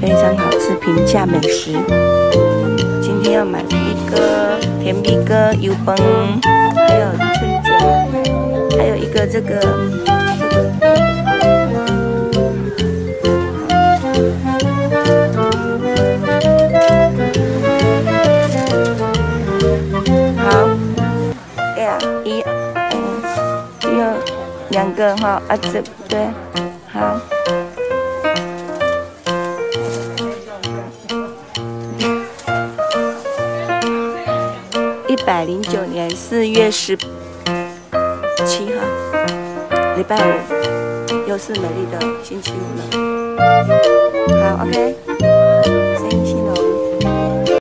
非常好吃平价美食，今天要买一个甜蜜哥油崩，还有春卷，还有一个这个好，哎呀，一，一二两个哈，啊这对，好。一百零九年四月十七号，礼拜五，又是美丽的星期五了。好，OK。